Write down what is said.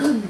Mm-hmm.